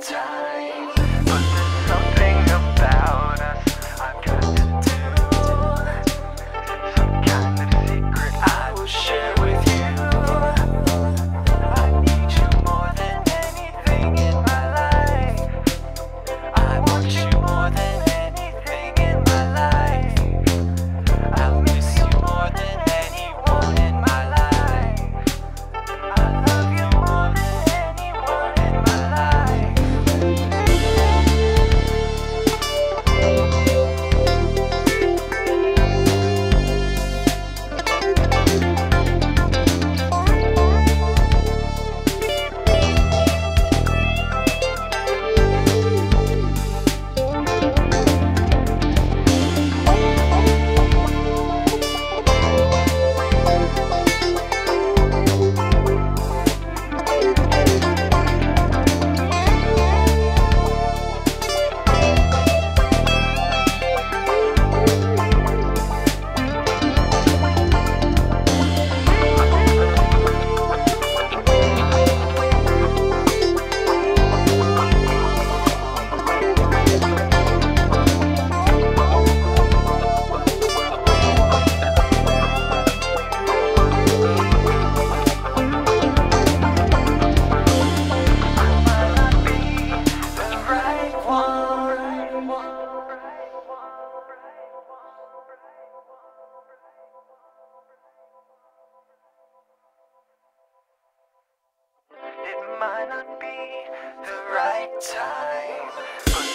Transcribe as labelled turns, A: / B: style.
A: time. It might not be the right time,